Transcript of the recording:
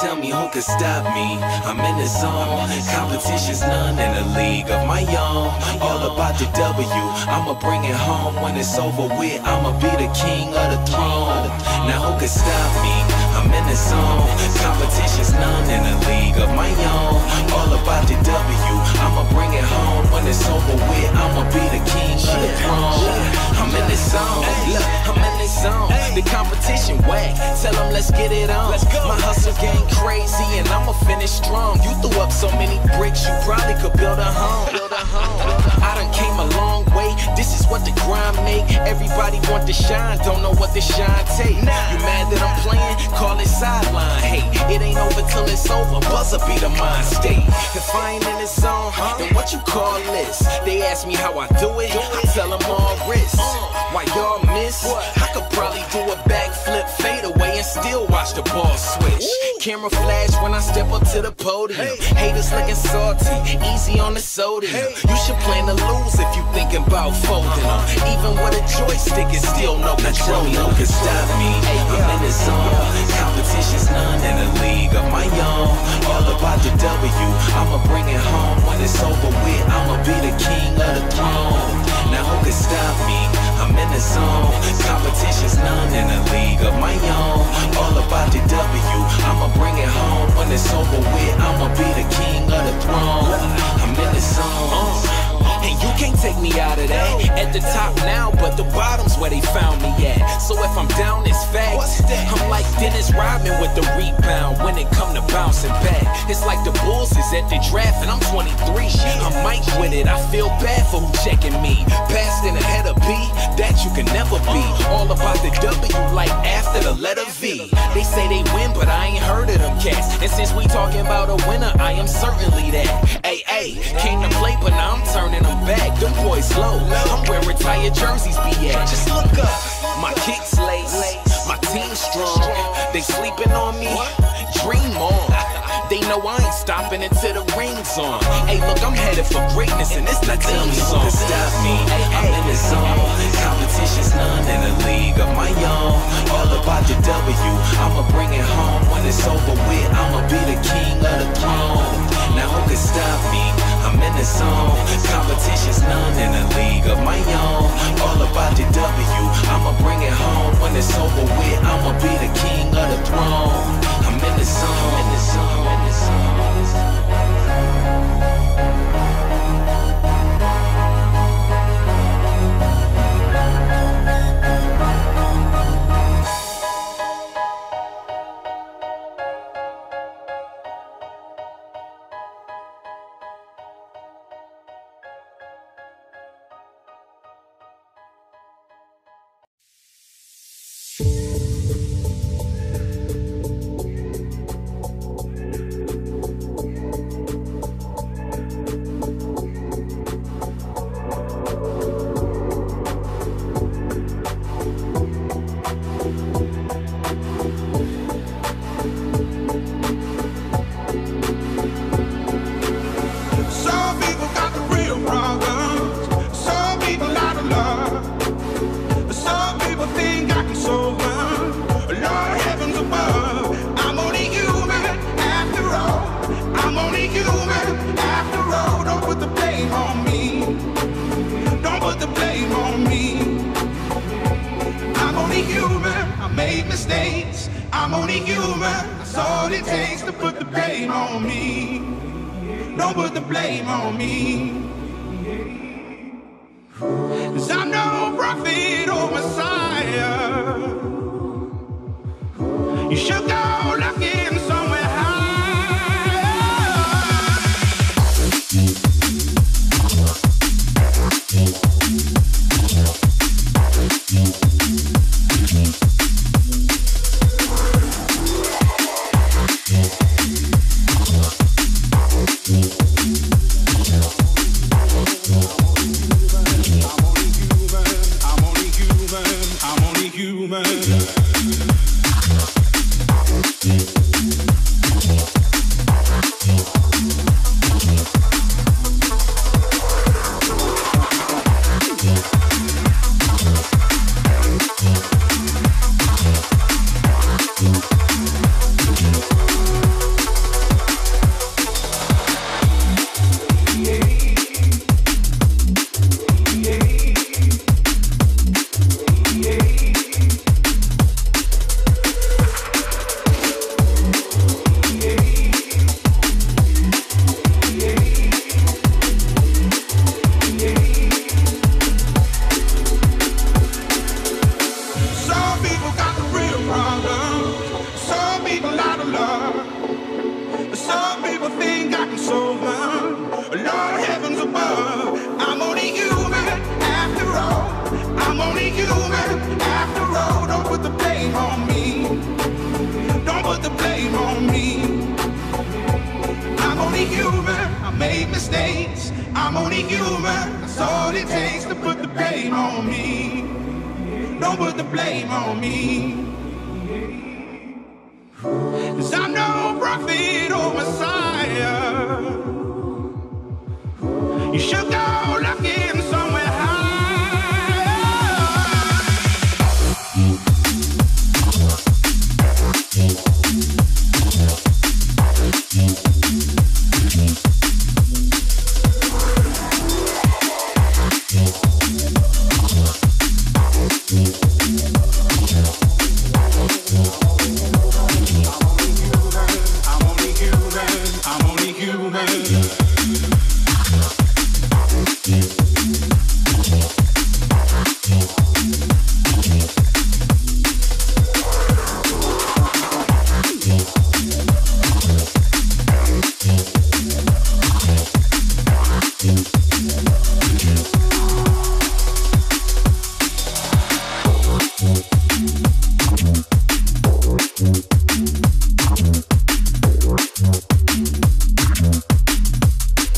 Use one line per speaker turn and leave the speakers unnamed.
Tell me who could stop me? I'm in the zone. Competition's none in a league of my own. All about the W. I'ma bring it home when it's over with. I'ma be the king of the throne. Now who could stop me? I'm in the zone. Competition's none in a league of my own. All about the W. I'ma bring it home when it's over with. I'ma be the king of the throne. I'm in the zone. Look, I'm in the zone. The competition whack. Tell them let's get it on. My hustle game crazy and I'ma finish strong. You threw up so many bricks, you probably could build a home. Build a home. I done came a long way. This is what the grind make. Everybody want to shine, don't know what the shine take. You mad that I'm playing? Call it sideline. Hey, it ain't over till it's over. Buzzer be the mind state. If I ain't in the zone, then what you call this? They ask me how I do it. I tell them all wrist. Why y'all miss? I could probably do a backflip, fade away, and still watch the ball switch. Camera flash when I step up to the podium. Haters looking salty, easy on the sodium. You should plan to lose if you thinking about folding them. Even with a joystick, it's still no control. Who can stop me? So if I'm down, it's fact. I'm like Dennis Rodman with the rebound when it come to bouncing back. It's like the Bulls is at the draft and I'm 23. I'm Mike with it. I feel bad for who checking me. Passed in ahead of B, that you can never be. All about the W, like after the letter V. They say they win, but I ain't heard of them cats. And since we talking about a winner, I am certainly that. Hey, hey, came to play, but now I'm turning them back. Them boys low. I'm where retired jerseys be at. Just look up. My kicks my team strong. They sleeping on me. Dream on. They know I ain't stopping until the ring's on. Hey, look, I'm headed for greatness, and it's the team song. Stop me, I'm in the zone. Competition's none in a league of my own. All about the W. I'ma bring it home when it's over with. I'ma be the king of the throne. Now who can stop me? I'm in the zone. Competition's none in a league of my own. It's over with. I'ma be the king of the throne.
Only human. That's all it takes to put the blame on me. Don't put the blame on me. Cause I'm no prophet or messiah. You should go looking Yeah. Mistakes. I'm only human. That's all it takes to put the blame on me. Don't put the blame on me.